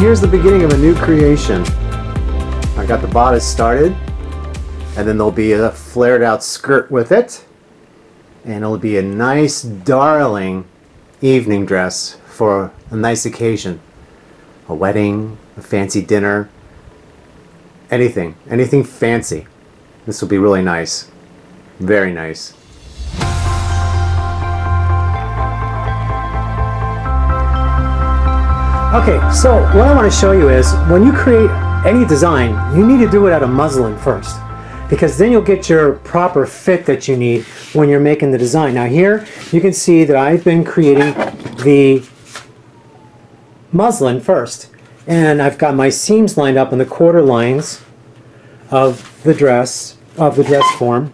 here's the beginning of a new creation. I got the bodice started, and then there'll be a flared out skirt with it, and it'll be a nice, darling evening dress for a nice occasion. A wedding, a fancy dinner, anything, anything fancy. This will be really nice. Very nice. Okay, so what I want to show you is when you create any design, you need to do it out of muslin first because then you'll get your proper fit that you need when you're making the design. Now here you can see that I've been creating the muslin first and I've got my seams lined up in the quarter lines of the dress, of the dress form.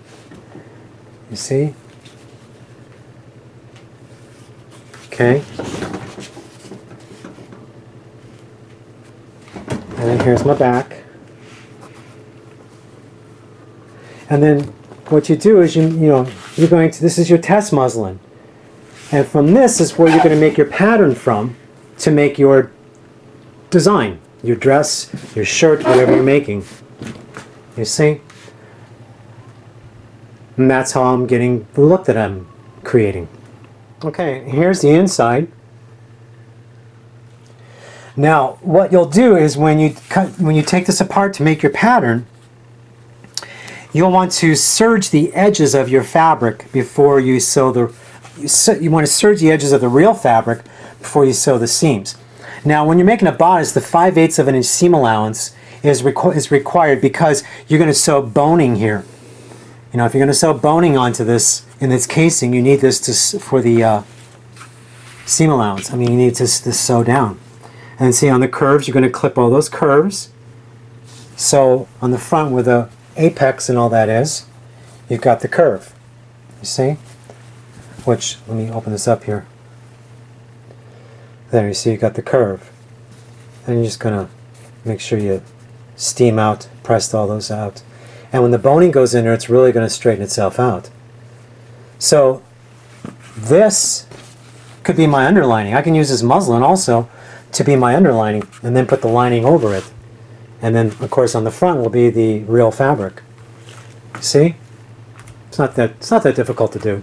You see? Okay. And here's my back. And then what you do is you you know you're going to this is your test muslin. And from this is where you're going to make your pattern from to make your design, your dress, your shirt, whatever you're making. You see? And that's how I'm getting the look that I'm creating. Okay, here's the inside. Now, what you'll do is when you cut, when you take this apart to make your pattern, you'll want to serge the edges of your fabric before you sew the. You, you want to serge the edges of the real fabric before you sew the seams. Now, when you're making a bodice, the 5 eighths of an inch seam allowance is, requ is required because you're going to sew boning here. You know, if you're going to sew boning onto this in this casing, you need this to for the uh, seam allowance. I mean, you need this to sew down. And see on the curves, you're going to clip all those curves. So on the front where the apex and all that is, you've got the curve. You see? Which, let me open this up here. There, you see you got the curve. And you're just going to make sure you steam out, press all those out. And when the boning goes in there, it's really going to straighten itself out. So this could be my underlining. I can use this muslin also to be my underlining and then put the lining over it. And then, of course, on the front will be the real fabric. See? It's not that, it's not that difficult to do.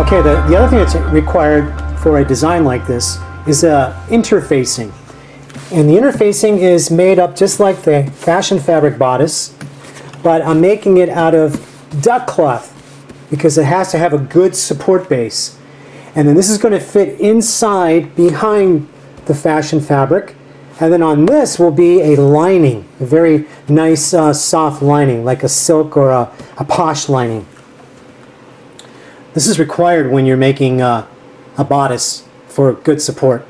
Okay, the, the other thing that's required for a design like this is uh, interfacing. And the interfacing is made up just like the fashion fabric bodice, but I'm making it out of duck cloth because it has to have a good support base. And then this is going to fit inside behind the fashion fabric. And then on this will be a lining, a very nice uh, soft lining, like a silk or a, a posh lining. This is required when you're making uh, a bodice for good support.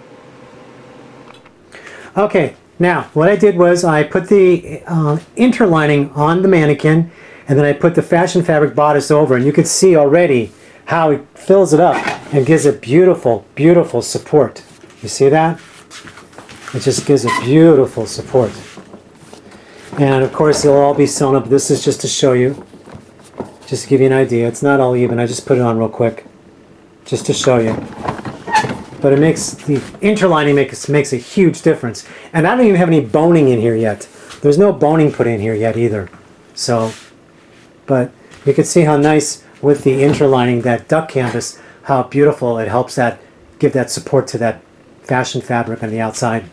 Okay, now what I did was I put the uh, interlining on the mannequin and then I put the fashion fabric bodice over and you can see already how it fills it up and gives it beautiful, beautiful support. You see that? It just gives it beautiful support. And of course it'll all be sewn up. This is just to show you, just to give you an idea. It's not all even. I just put it on real quick, just to show you. But it makes, the interlining makes, makes a huge difference. And I don't even have any boning in here yet. There's no boning put in here yet either. So but you can see how nice with the interlining that duck canvas, how beautiful it helps that give that support to that fashion fabric on the outside.